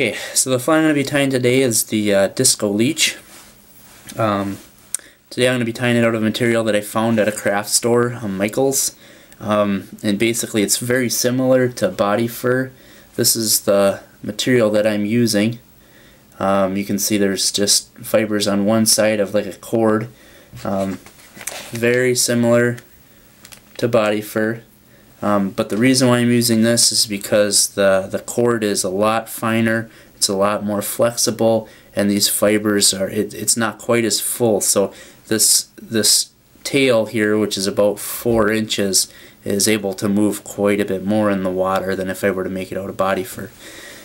Okay, so the fly I'm going to be tying today is the uh, Disco Leech. Um, today I'm going to be tying it out of material that I found at a craft store Michael's. Um, and basically it's very similar to body fur. This is the material that I'm using. Um, you can see there's just fibers on one side of like a cord. Um, very similar to body fur. Um, but the reason why I'm using this is because the, the cord is a lot finer, it's a lot more flexible, and these fibers are, it, it's not quite as full. So this, this tail here, which is about four inches, is able to move quite a bit more in the water than if I were to make it out of body fur.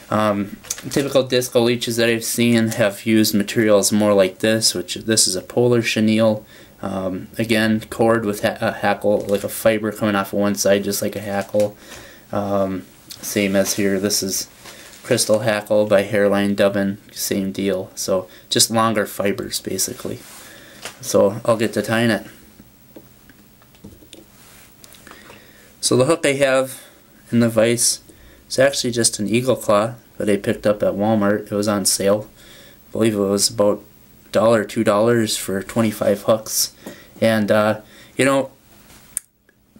Um, typical disco leeches that I've seen have used materials more like this, which this is a polar chenille. Um, again, cord with ha a hackle, like a fiber coming off of one side, just like a hackle. Um, same as here, this is crystal hackle by Hareline Dubbin, same deal. So just longer fibers, basically. So I'll get to tying it. So the hook I have in the vise is actually just an eagle claw that I picked up at Walmart. It was on sale. I believe it was about dollar two dollars for 25 hooks. And uh, you know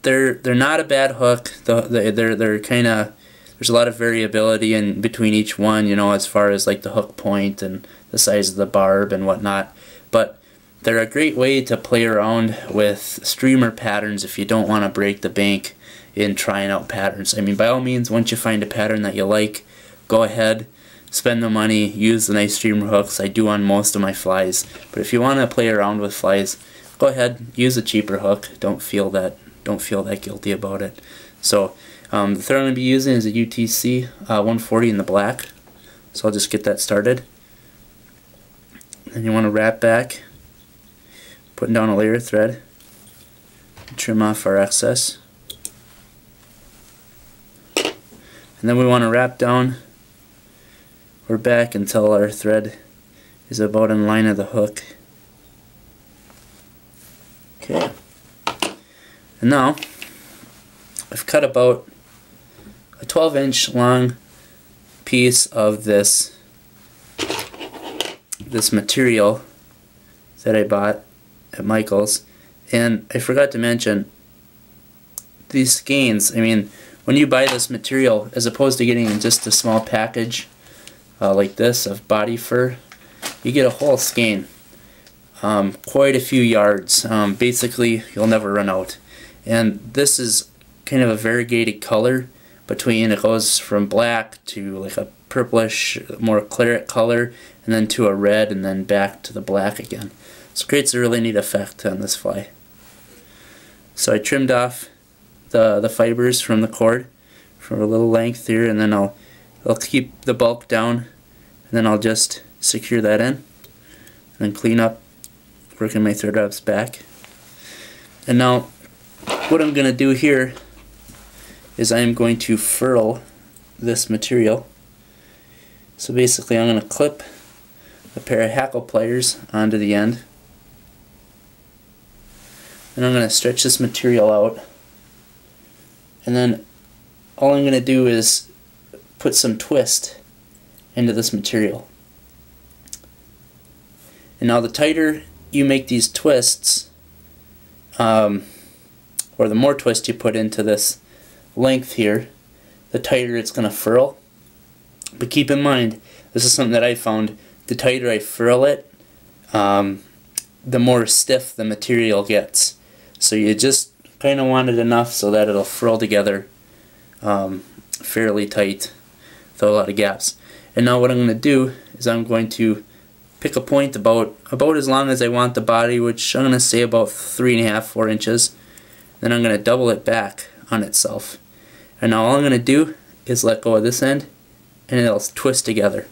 they're they're not a bad hook. The, they're they're kind of there's a lot of variability in between each one you know as far as like the hook point and the size of the barb and whatnot. But they're a great way to play around with streamer patterns if you don't want to break the bank in trying out patterns. I mean by all means once you find a pattern that you like go ahead spend the money, use the nice streamer hooks I do on most of my flies. But if you want to play around with flies, go ahead, use a cheaper hook. Don't feel that don't feel that guilty about it. So um, the thread I'm going to be using is a UTC uh, 140 in the black. So I'll just get that started. Then you want to wrap back, putting down a layer of thread, trim off our excess. And then we want to wrap down we're back until our thread is about in line of the hook. Okay. And now, I've cut about a 12 inch long piece of this this material that I bought at Michael's and I forgot to mention these skeins I mean when you buy this material as opposed to getting just a small package uh, like this of body fur, you get a whole skein. Um, quite a few yards. Um, basically, you'll never run out. And this is kind of a variegated color between, it goes from black to like a purplish, more claret color, and then to a red, and then back to the black again. So it creates a really neat effect on this fly. So I trimmed off the, the fibers from the cord for a little length here, and then I'll, I'll keep the bulk down then I'll just secure that in. And then clean up working my thread wraps back. And now what I'm going to do here is I am going to furl this material. So basically I'm going to clip a pair of hackle pliers onto the end. And I'm going to stretch this material out. And then all I'm going to do is put some twist into this material. And now the tighter you make these twists, um, or the more twist you put into this length here, the tighter it's going to furl. But keep in mind, this is something that I found, the tighter I furl it, um, the more stiff the material gets. So you just kind of want it enough so that it'll furl together um, fairly tight without a lot of gaps. And now what I'm going to do is I'm going to pick a point about about as long as I want the body, which I'm going to say about three and a half, four inches. Then I'm going to double it back on itself. And now all I'm going to do is let go of this end and it'll twist together.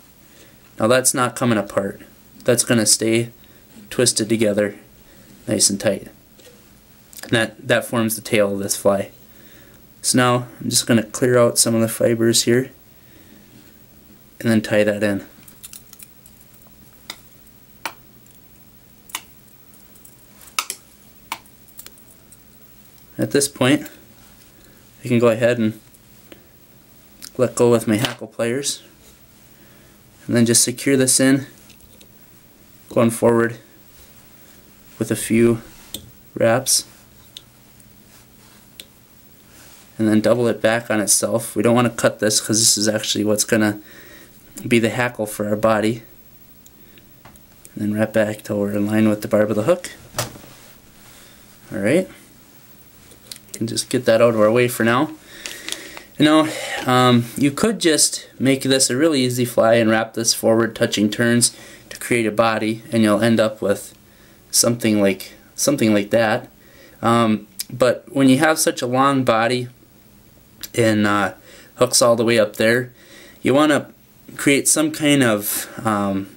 Now that's not coming apart. That's going to stay twisted together nice and tight. And that, that forms the tail of this fly. So now I'm just going to clear out some of the fibers here and then tie that in. At this point, I can go ahead and let go with my hackle pliers. and then just secure this in going forward with a few wraps and then double it back on itself. We don't want to cut this because this is actually what's going to be the hackle for our body. And then wrap back till we're in line with the barb of the hook. Alright. Can just get that out of our way for now. You know, um, you could just make this a really easy fly and wrap this forward touching turns to create a body and you'll end up with something like something like that. Um, but when you have such a long body and uh, hooks all the way up there, you want to create some kind of um,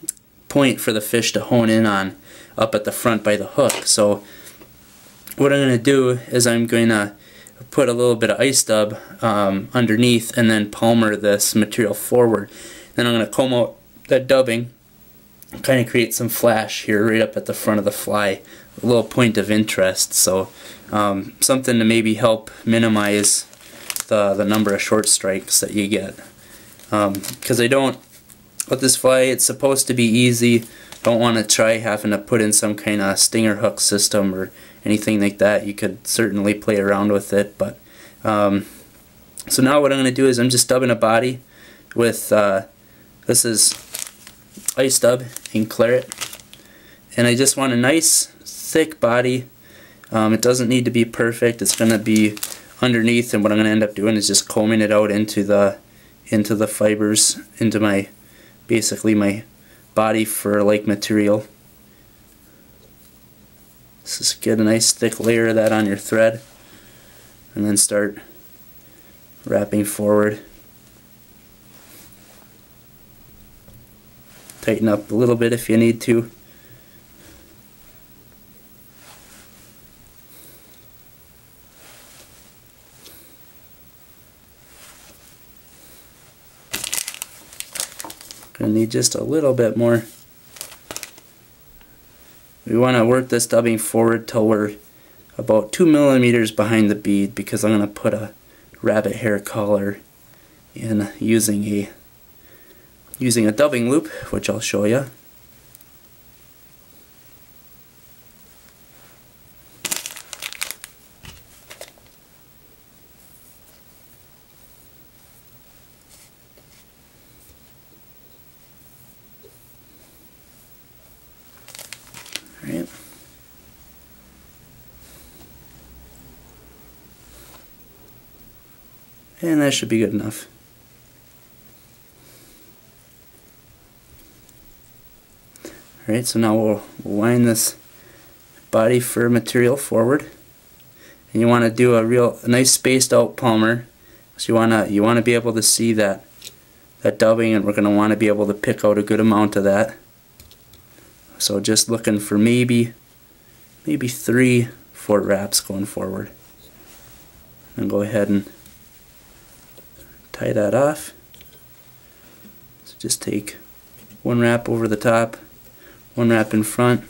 point for the fish to hone in on up at the front by the hook. So what I'm going to do is I'm going to put a little bit of ice dub um, underneath and then palmer this material forward. Then I'm going to comb out that dubbing kind of create some flash here right up at the front of the fly a little point of interest so um, something to maybe help minimize the, the number of short strikes that you get because um, I don't with this fly it's supposed to be easy. Don't want to try having to put in some kind of stinger hook system or anything like that. You could certainly play around with it but um, so now what I'm going to do is I'm just dubbing a body with uh, this is ice dub in claret. And I just want a nice thick body. Um, it doesn't need to be perfect. It's gonna be underneath and what I'm gonna end up doing is just combing it out into the into the fibers into my basically my body for like material just get a nice thick layer of that on your thread and then start wrapping forward tighten up a little bit if you need to. Just a little bit more. We want to work this dubbing forward till we're about two millimeters behind the bead because I'm going to put a rabbit hair collar in using a using a dubbing loop, which I'll show you. Right. And that should be good enough. Alright, so now we'll, wind this body fur material forward. And you want to do a real a nice spaced out palmer. So you wanna you wanna be able to see that that dubbing and we're gonna want to be able to pick out a good amount of that. So just looking for maybe maybe three four wraps going forward. And go ahead and tie that off. So just take one wrap over the top one wrap in front.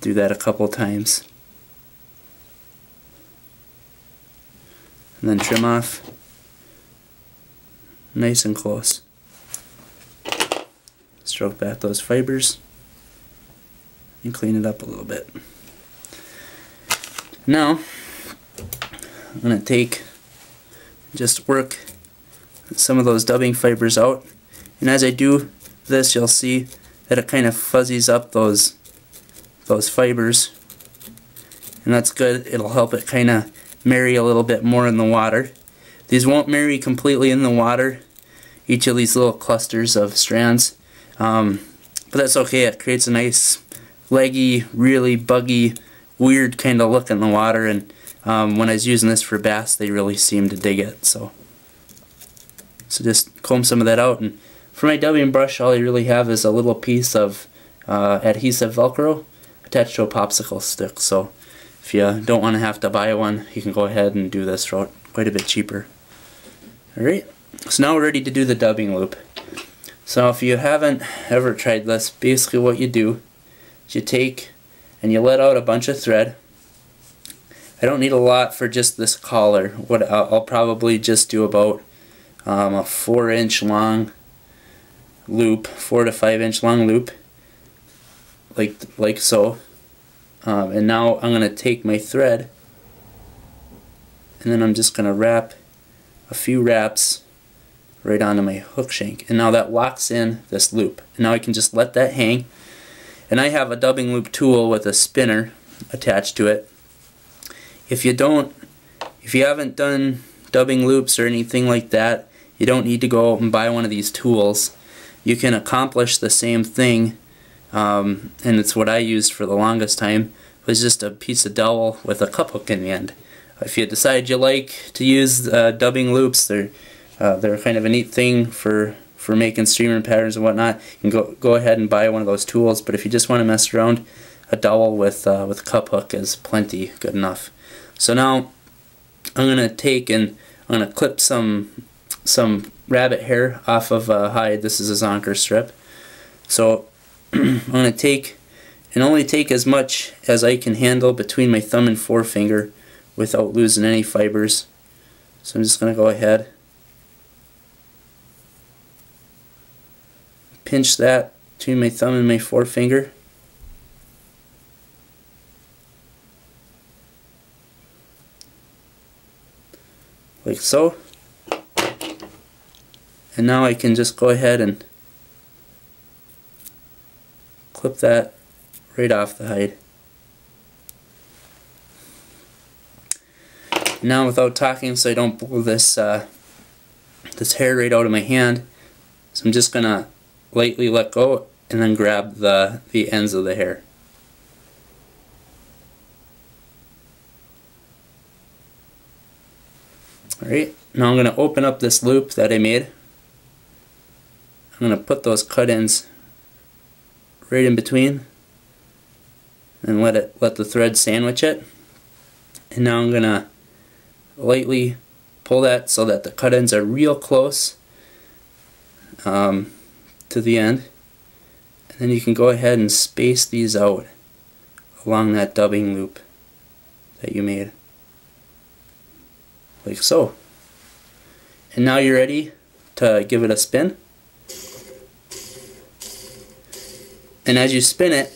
Do that a couple times. And then trim off nice and close. Stroke back those fibers and clean it up a little bit. Now I'm going to take just work some of those dubbing fibers out. And as I do this you'll see that it kind of fuzzies up those those fibers. And that's good. It'll help it kind of marry a little bit more in the water. These won't marry completely in the water each of these little clusters of strands. Um, but that's okay. It creates a nice leggy really buggy weird kind of look in the water and um, when I was using this for bass they really seemed to dig it so so just comb some of that out and for my dubbing brush, all I really have is a little piece of uh, adhesive Velcro attached to a popsicle stick. So if you don't want to have to buy one, you can go ahead and do this route quite a bit cheaper. Alright, so now we're ready to do the dubbing loop. So if you haven't ever tried this, basically what you do is you take and you let out a bunch of thread. I don't need a lot for just this collar. What I'll probably just do about um, a four inch long loop, four to five inch long loop, like like so. Um, and now I'm going to take my thread and then I'm just going to wrap a few wraps right onto my hook shank. And now that locks in this loop. And now I can just let that hang. And I have a dubbing loop tool with a spinner attached to it. If you don't, if you haven't done dubbing loops or anything like that, you don't need to go out and buy one of these tools. You can accomplish the same thing, um, and it's what I used for the longest time, was just a piece of dowel with a cup hook in the end. If you decide you like to use uh, dubbing loops, they're uh, they're kind of a neat thing for for making streamer patterns and whatnot. You can go go ahead and buy one of those tools. But if you just want to mess around, a dowel with uh, with cup hook is plenty good enough. So now I'm gonna take and I'm gonna clip some some rabbit hair off of a hide. This is a zonker strip. So I'm gonna take and only take as much as I can handle between my thumb and forefinger without losing any fibers. So I'm just gonna go ahead pinch that between my thumb and my forefinger. Like so. And now I can just go ahead and clip that right off the hide. Now without talking so I don't blow this uh, this hair right out of my hand, so I'm just gonna lightly let go and then grab the, the ends of the hair. Alright, now I'm going to open up this loop that I made. I'm going to put those cut ends right in between and let it let the thread sandwich it. And now I'm going to lightly pull that so that the cut ends are real close. Um, to the end. And then you can go ahead and space these out along that dubbing loop that you made. Like so. And now you're ready to give it a spin. And as you spin it,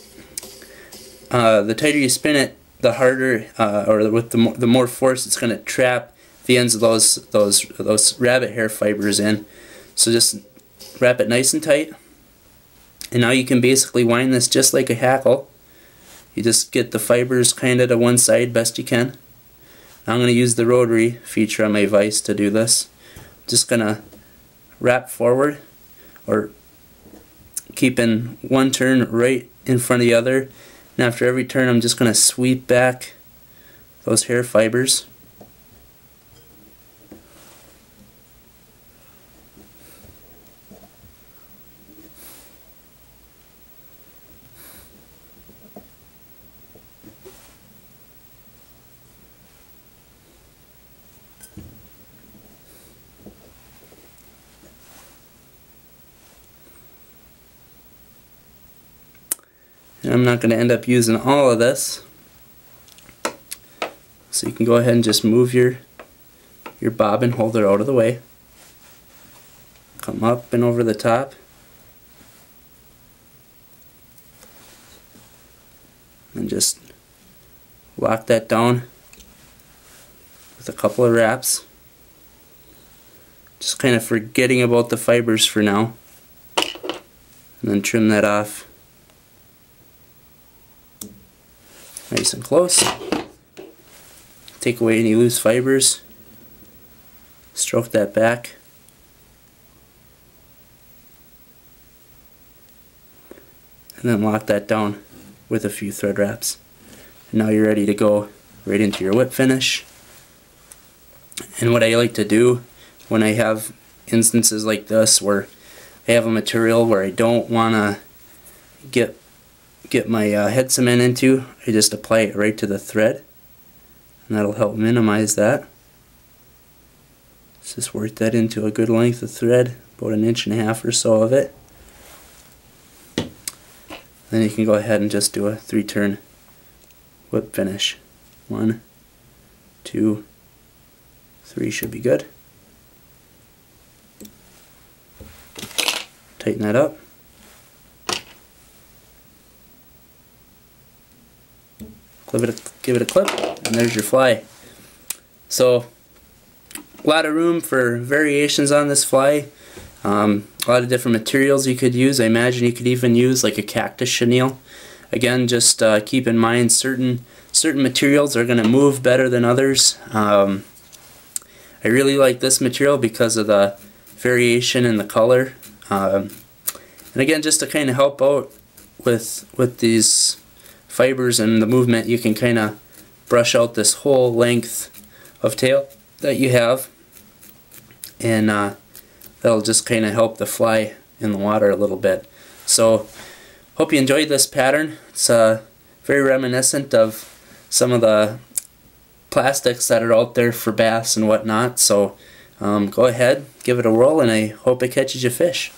uh, the tighter you spin it, the harder, uh, or with the more, the more force it's going to trap the ends of those those those rabbit hair fibers in. So just wrap it nice and tight. And now you can basically wind this just like a hackle. You just get the fibers kind of to one side best you can. I'm going to use the rotary feature on my vise to do this. Just going to wrap forward or keeping one turn right in front of the other. And after every turn I'm just going to sweep back those hair fibers. I'm not going to end up using all of this. So you can go ahead and just move your your bobbin holder out of the way. Come up and over the top. And just lock that down with a couple of wraps. Just kind of forgetting about the fibers for now. And then trim that off nice and close. Take away any loose fibers. Stroke that back. And then lock that down with a few thread wraps. And now you're ready to go right into your whip finish. And what I like to do when I have instances like this where I have a material where I don't want to get get my uh, head cement into, I just apply it right to the thread and that'll help minimize that. Let's just work that into a good length of thread, about an inch and a half or so of it. Then you can go ahead and just do a three turn whip finish. One, two, three should be good. Tighten that up. Give it a, give it a clip, and there's your fly. So, a lot of room for variations on this fly. Um, a lot of different materials you could use. I imagine you could even use like a cactus chenille. Again, just uh, keep in mind certain certain materials are going to move better than others. Um, I really like this material because of the variation in the color. Um, and again, just to kind of help out with with these fibers and the movement, you can kind of brush out this whole length of tail that you have. And uh, that'll just kind of help the fly in the water a little bit. So hope you enjoyed this pattern. It's uh, very reminiscent of some of the plastics that are out there for bass and whatnot. So um, go ahead, give it a whirl, and I hope it catches you fish.